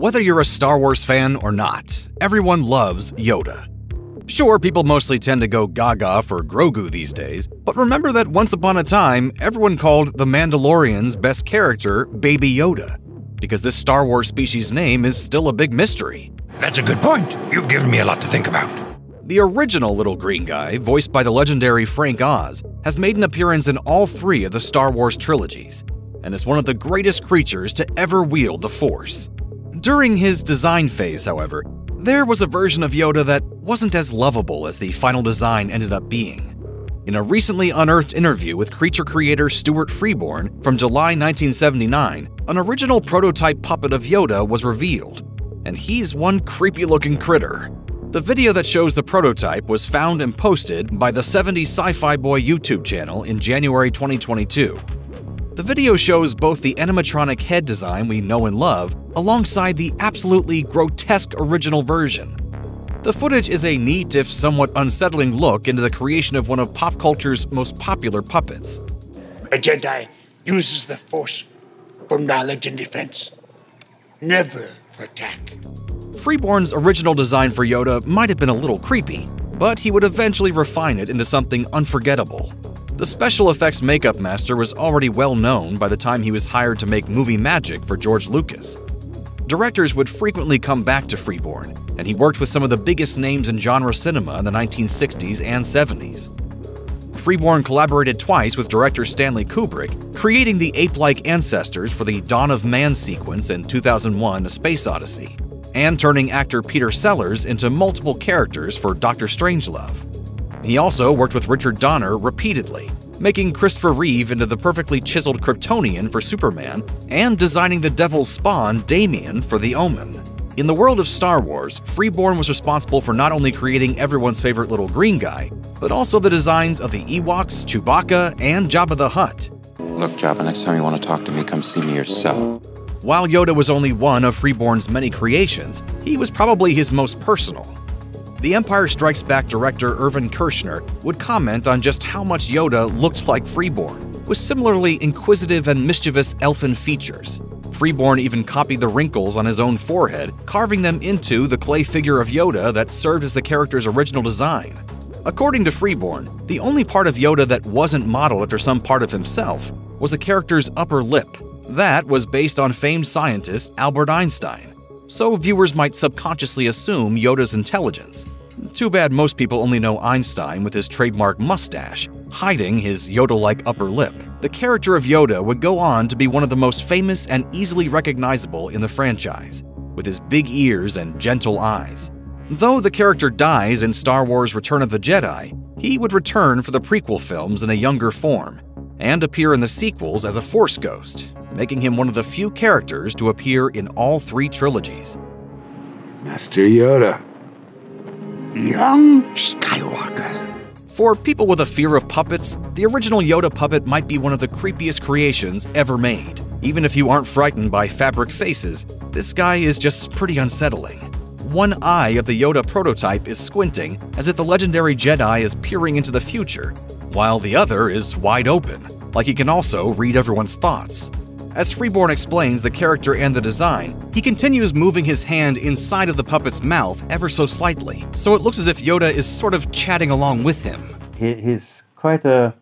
Whether you're a Star Wars fan or not, everyone loves Yoda. Sure, people mostly tend to go gaga for Grogu these days, but remember that once upon a time, everyone called The Mandalorian's best character Baby Yoda, because this Star Wars species name is still a big mystery. That's a good point. You've given me a lot to think about. The original little green guy, voiced by the legendary Frank Oz, has made an appearance in all three of the Star Wars trilogies, and is one of the greatest creatures to ever wield the Force. During his design phase, however, there was a version of Yoda that wasn't as lovable as the final design ended up being. In a recently unearthed interview with creature creator Stuart Freeborn from July 1979, an original prototype puppet of Yoda was revealed, and he's one creepy looking critter. The video that shows the prototype was found and posted by the 70s Sci Fi Boy YouTube channel in January 2022. The video shows both the animatronic head design we know and love alongside the absolutely grotesque original version. The footage is a neat, if somewhat unsettling, look into the creation of one of pop culture's most popular puppets. A Jedi uses the Force for knowledge and defense, never for attack. Freeborn's original design for Yoda might have been a little creepy, but he would eventually refine it into something unforgettable. The special effects makeup master was already well known by the time he was hired to make movie magic for George Lucas. Directors would frequently come back to Freeborn, and he worked with some of the biggest names in genre cinema in the 1960s and 70s. Freeborn collaborated twice with director Stanley Kubrick, creating the ape like ancestors for the Dawn of Man sequence in 2001 A Space Odyssey, and turning actor Peter Sellers into multiple characters for Doctor Strangelove. He also worked with Richard Donner repeatedly, making Christopher Reeve into the perfectly chiseled Kryptonian for Superman, and designing the Devil's Spawn, Damien, for The Omen. In the world of Star Wars, Freeborn was responsible for not only creating everyone's favorite little green guy, but also the designs of the Ewoks, Chewbacca, and Jabba the Hutt. Look, Jabba, next time you want to talk to me, come see me yourself. While Yoda was only one of Freeborn's many creations, he was probably his most personal. The Empire Strikes Back director Irvin Kershner would comment on just how much Yoda looked like Freeborn, with similarly inquisitive and mischievous elfin features. Freeborn even copied the wrinkles on his own forehead, carving them into the clay figure of Yoda that served as the character's original design. According to Freeborn, the only part of Yoda that wasn't modeled after some part of himself was the character's upper lip. That was based on famed scientist Albert Einstein, so viewers might subconsciously assume Yoda's intelligence. Too bad most people only know Einstein with his trademark mustache, hiding his Yoda like upper lip. The character of Yoda would go on to be one of the most famous and easily recognizable in the franchise, with his big ears and gentle eyes. Though the character dies in Star Wars Return of the Jedi, he would return for the prequel films in a younger form, and appear in the sequels as a Force Ghost, making him one of the few characters to appear in all three trilogies. Master Yoda. Young Skywalker. For people with a fear of puppets, the original Yoda puppet might be one of the creepiest creations ever made. Even if you aren't frightened by fabric faces, this guy is just pretty unsettling. One eye of the Yoda prototype is squinting, as if the legendary Jedi is peering into the future, while the other is wide open, like he can also read everyone's thoughts. As Freeborn explains the character and the design, he continues moving his hand inside of the puppet's mouth ever so slightly, so it looks as if Yoda is sort of chatting along with him. He, he's quite a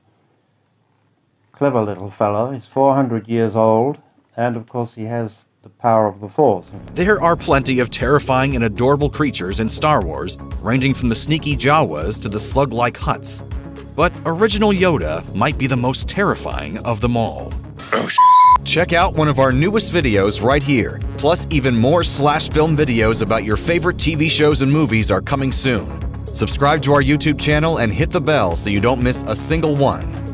clever little fellow. He's 400 years old, and of course, he has the power of the Force. There are plenty of terrifying and adorable creatures in Star Wars, ranging from the sneaky Jawas to the slug like Hutts. But original Yoda might be the most terrifying of them all. Oh, Check out one of our newest videos right here. Plus, even more slash film videos about your favorite TV shows and movies are coming soon. Subscribe to our YouTube channel and hit the bell so you don't miss a single one.